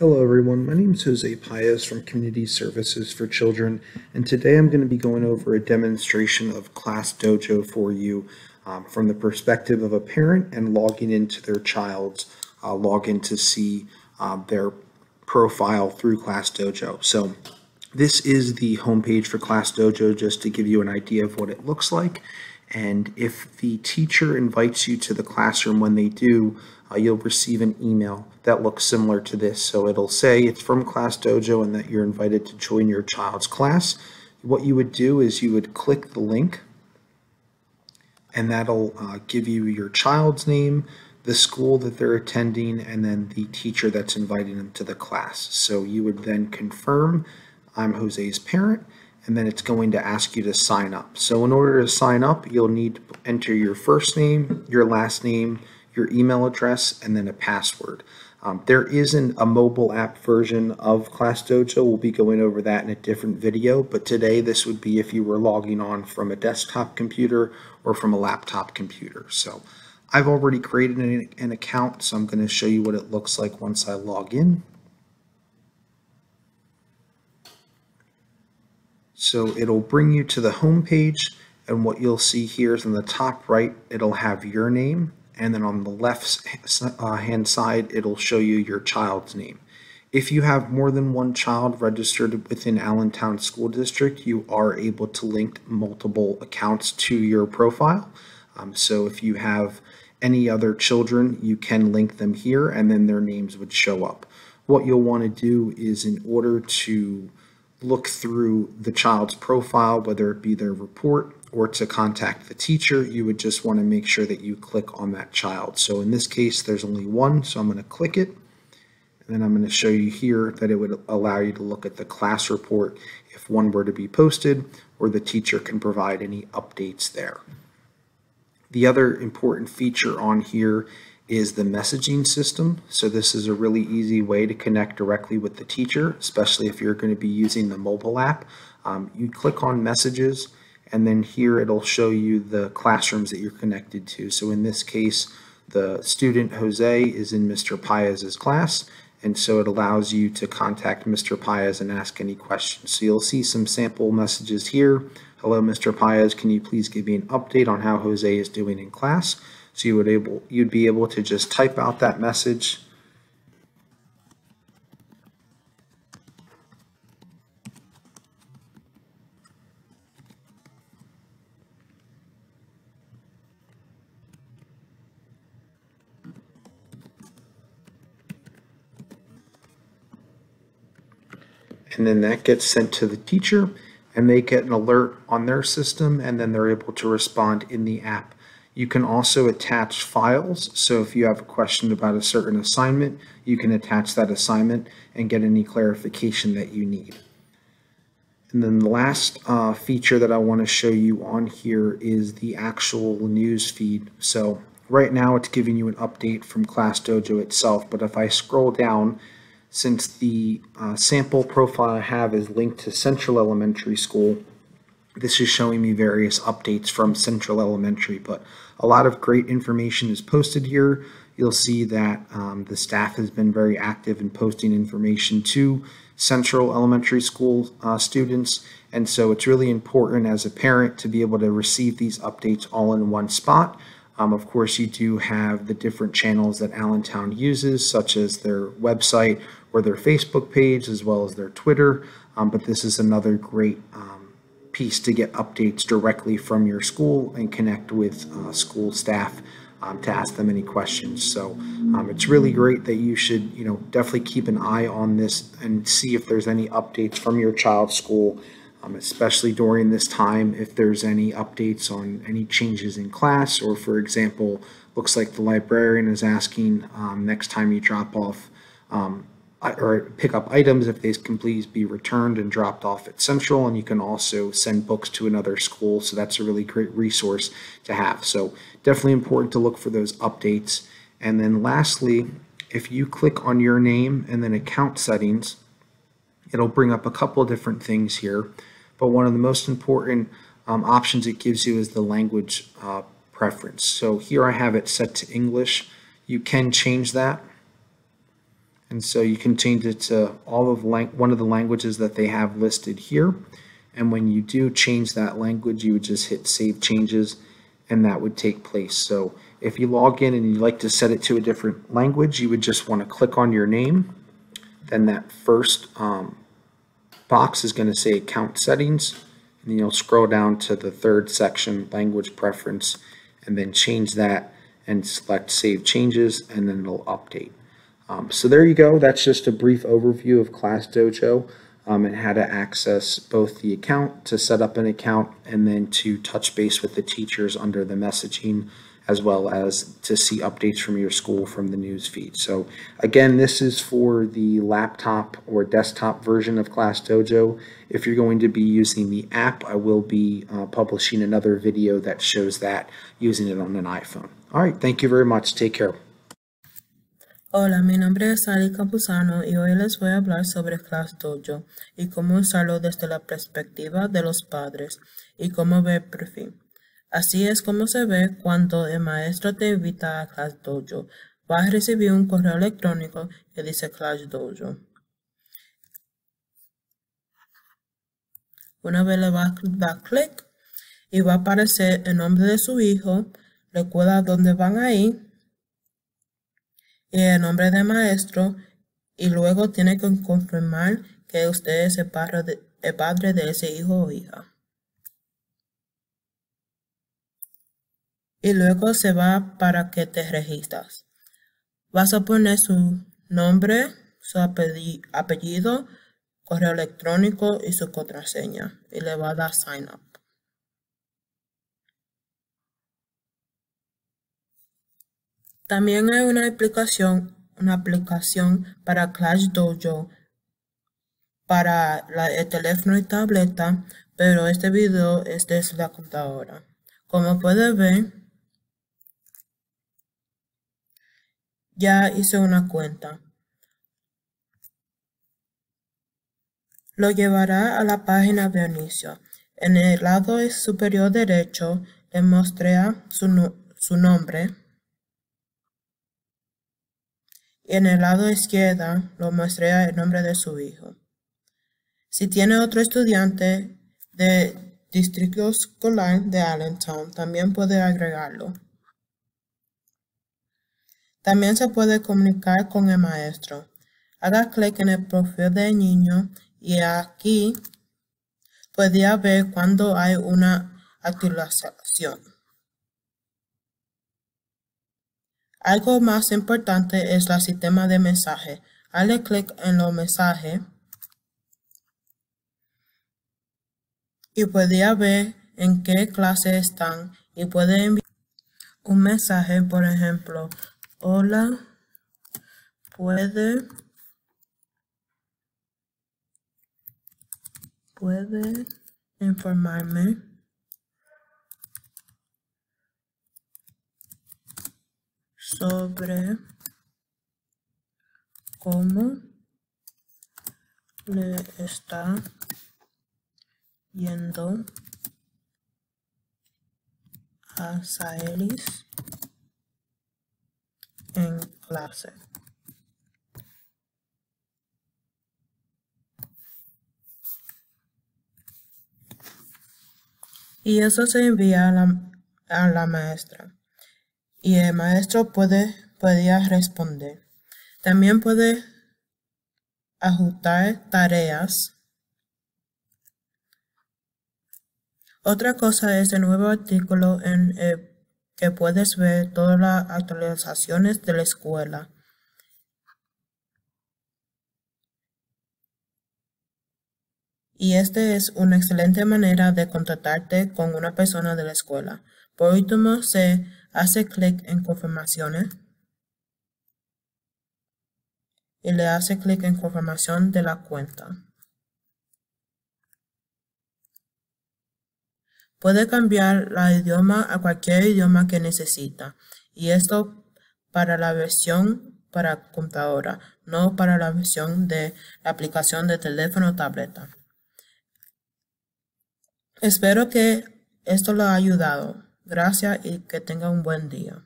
Hello everyone, my name is Jose Paez from Community Services for Children and today I'm going to be going over a demonstration of Class Dojo for you um, from the perspective of a parent and logging into their child's uh, login to see um, their profile through Class Dojo. So this is the homepage for Class Dojo just to give you an idea of what it looks like and if the teacher invites you to the classroom when they do, uh, you'll receive an email that looks similar to this. So it'll say it's from Class Dojo and that you're invited to join your child's class. What you would do is you would click the link and that'll uh, give you your child's name, the school that they're attending, and then the teacher that's inviting them to the class. So you would then confirm, I'm Jose's parent, and then it's going to ask you to sign up. So in order to sign up, you'll need to enter your first name, your last name, your email address, and then a password. Um, there isn't a mobile app version of Class Dojo. We'll be going over that in a different video, but today this would be if you were logging on from a desktop computer or from a laptop computer. So I've already created an, an account, so I'm going to show you what it looks like once I log in. So it'll bring you to the home page and what you'll see here is in the top right, it'll have your name and then on the left uh, hand side, it'll show you your child's name. If you have more than one child registered within Allentown School District, you are able to link multiple accounts to your profile. Um, so if you have any other children, you can link them here and then their names would show up. What you'll want to do is in order to look through the child's profile, whether it be their report or to contact the teacher, you would just want to make sure that you click on that child. So in this case, there's only one, so I'm going to click it. And then I'm going to show you here that it would allow you to look at the class report if one were to be posted or the teacher can provide any updates there. The other important feature on here is the messaging system. So this is a really easy way to connect directly with the teacher, especially if you're going to be using the mobile app. Um, you click on messages and then here it'll show you the classrooms that you're connected to. So in this case, the student Jose is in Mr. Paez's class and so it allows you to contact Mr. Paez and ask any questions. So you'll see some sample messages here. Hello, Mr. Paez, can you please give me an update on how Jose is doing in class? So you would able you'd be able to just type out that message and then that gets sent to the teacher and they get an alert on their system and then they're able to respond in the app. You can also attach files. So if you have a question about a certain assignment, you can attach that assignment and get any clarification that you need. And then the last uh, feature that I want to show you on here is the actual news feed. So right now it's giving you an update from Class Dojo itself, but if I scroll down, since the uh, sample profile I have is linked to Central Elementary School, this is showing me various updates from Central Elementary, but a lot of great information is posted here. You'll see that um, the staff has been very active in posting information to Central Elementary School uh, students, and so it's really important as a parent to be able to receive these updates all in one spot. Um, of course, you do have the different channels that Allentown uses, such as their website or their Facebook page, as well as their Twitter, um, but this is another great um, piece to get updates directly from your school and connect with uh, school staff um, to ask them any questions. So um, it's really great that you should, you know, definitely keep an eye on this and see if there's any updates from your child's school, um, especially during this time, if there's any updates on any changes in class, or for example, looks like the librarian is asking um, next time you drop off or pick up items if they can please be returned and dropped off at Central. And you can also send books to another school. So that's a really great resource to have. So definitely important to look for those updates. And then lastly, if you click on your name and then account settings, it'll bring up a couple of different things here. But one of the most important um, options it gives you is the language uh, preference. So here I have it set to English. You can change that And so you can change it to all of one of the languages that they have listed here. And when you do change that language, you would just hit save changes and that would take place. So if you log in and you'd like to set it to a different language, you would just want to click on your name. Then that first um, box is going to say account settings. And then you'll scroll down to the third section, language preference, and then change that and select save changes and then it'll update. Um, so there you go. That's just a brief overview of Class Dojo um, and how to access both the account to set up an account and then to touch base with the teachers under the messaging as well as to see updates from your school from the news feed. So again, this is for the laptop or desktop version of Class Dojo. If you're going to be using the app, I will be uh, publishing another video that shows that using it on an iPhone. All right, thank you very much. Take care. Hola, mi nombre es Ali Campuzano y hoy les voy a hablar sobre Class Dojo y cómo usarlo desde la perspectiva de los padres y cómo ver perfil. Así es como se ve cuando el maestro te invita a Class Dojo. Vas a recibir un correo electrónico que dice Class Dojo. Una vez le va a dar clic y va a aparecer el nombre de su hijo, recuerda dónde van a ir el nombre de maestro y luego tiene que confirmar que usted es el padre de, el padre de ese hijo o hija. y luego se va para que te registras. Vas a poner su nombre, su apellido, correo electrónico y su contraseña y le va a dar sign up. También hay una aplicación, una aplicación para Clash Dojo para el teléfono y tableta, pero este video es desde la computadora. Como puede ver, Ya hice una cuenta. Lo llevará a la página de inicio. En el lado superior derecho le mostré su, su nombre. Y en el lado izquierdo lo mostré el nombre de su hijo. Si tiene otro estudiante de distrito escolar de Allentown, también puede agregarlo. También se puede comunicar con el maestro. Haga clic en el perfil del niño y aquí podría ver cuando hay una actualización. Algo más importante es el sistema de mensaje. Hale clic en los mensajes y podría ver en qué clase están y puede enviar un mensaje, por ejemplo, Hola, puede, puede informarme sobre cómo le está yendo a Saelis en clase. Y eso se envía a la, a la maestra. Y el maestro puede, podría responder. También puede ajustar tareas. Otra cosa es el nuevo artículo en el que puedes ver todas las actualizaciones de la escuela. Y esta es una excelente manera de contactarte con una persona de la escuela. Por último, se hace clic en confirmaciones y le hace clic en confirmación de la cuenta. Puede cambiar la idioma a cualquier idioma que necesita, y esto para la versión para computadora, no para la versión de la aplicación de teléfono o tableta. Espero que esto lo haya ayudado. Gracias y que tenga un buen día.